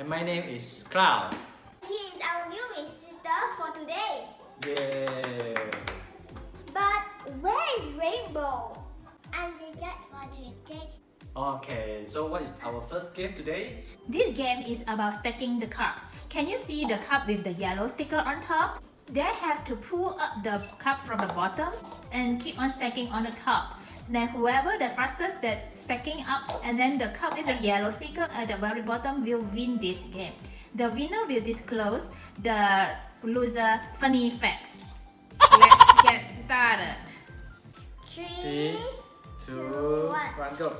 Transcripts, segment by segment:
and my name is Cloud. She is our new sister for today. Yeah. But where is Rainbow? I'm the judge for today. Okay, so what is our first game today? This game is about stacking the cups. Can you see the cup with the yellow sticker on top? They have to pull up the cup from the bottom and keep on stacking on the top. Then whoever the fastest that stacking up and then the cup with the yellow sticker at the very bottom will win this game. The winner will disclose the loser funny facts. Let's get started. Three, Three, two, one. one, go.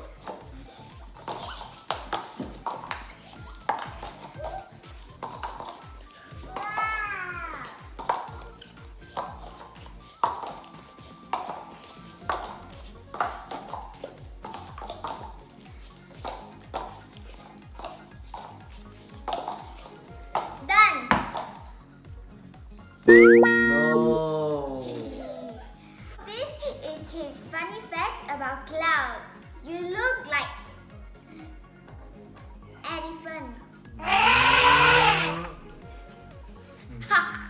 No. This is his funny facts about Cloud. You look like elephant. Ha!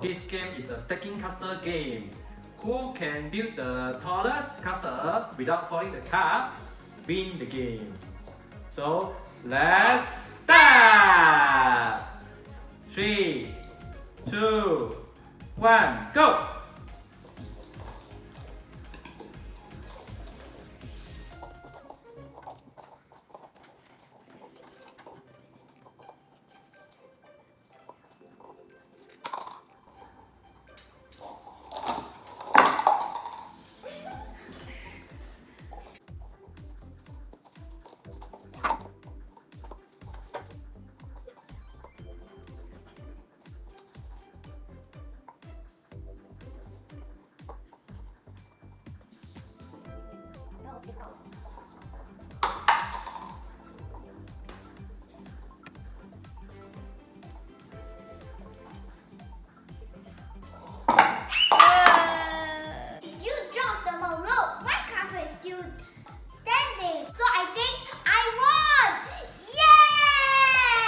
This game is a stacking castle game. Who can build the tallest castle without falling the cup, win the game. So let's start! Three, two, one, go!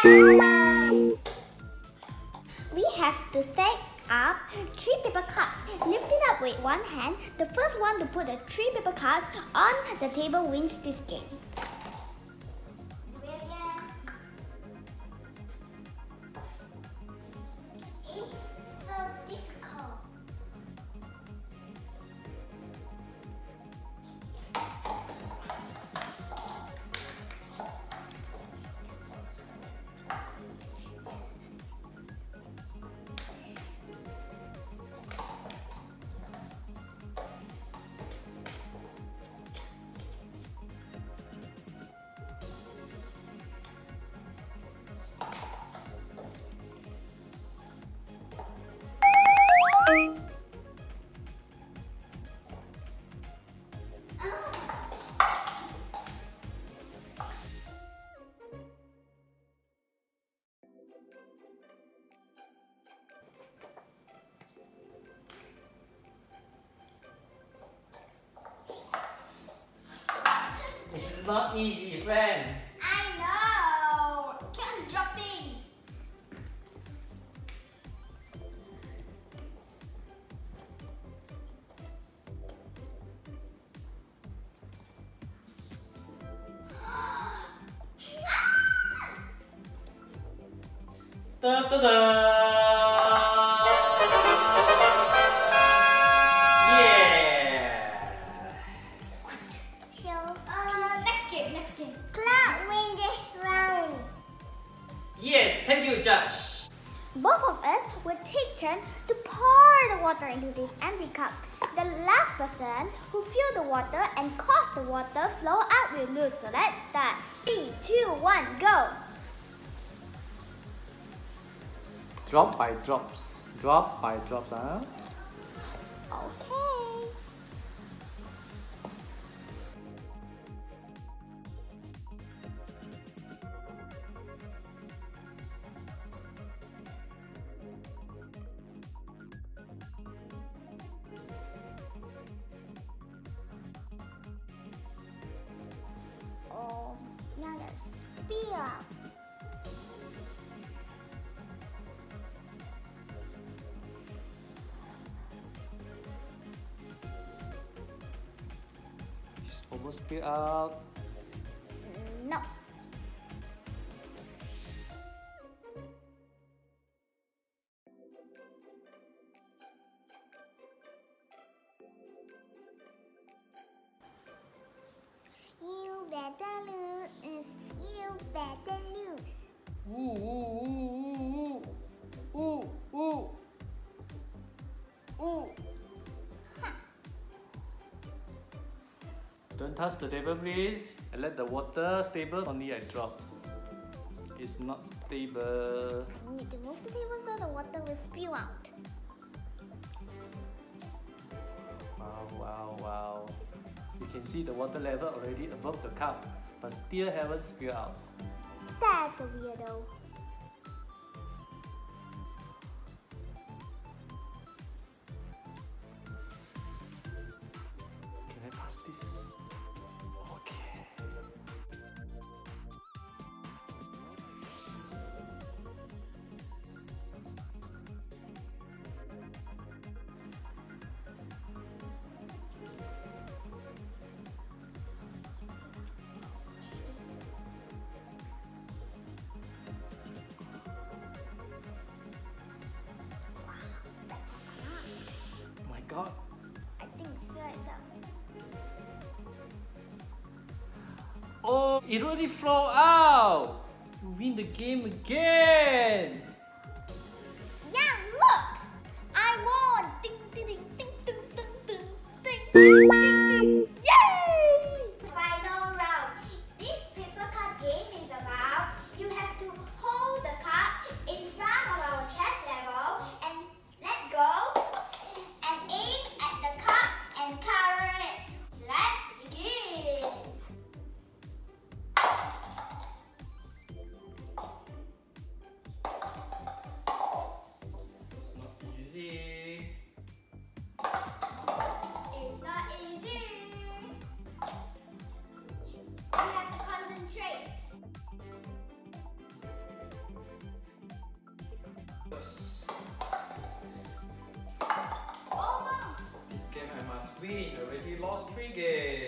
We have to stack up three paper cups. Lift it up with one hand. The first one to put the three paper cups on the table wins this game. Not easy, friend. I know. Keep on dropping. Da, da, da. Into this empty cup. The last person who fill the water and cause the water flow out will lose. So let's start. Three, two, one, go. Drop by drops. Drop by drops, huh? Okay. beer. It's almost spilled out. Don't touch the table, please. I let the water stable. Only I drop. It's not stable. We need to move the table so the water will spill out. Wow, wow, wow. You can see the water level already above the cup, but still haven't spilled out. That's a weirdo. It really flow out! We win the game again! Yeah, look! I won! Ding, ding, ding, ding, ding, ding, ding, ding. easy, already lost three games.